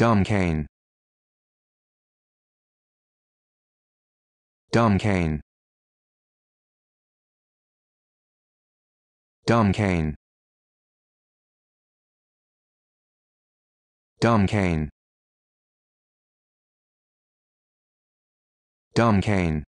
Dumb cane. Dumb cane. Dumb cane. Dumb cane. Dumb cane.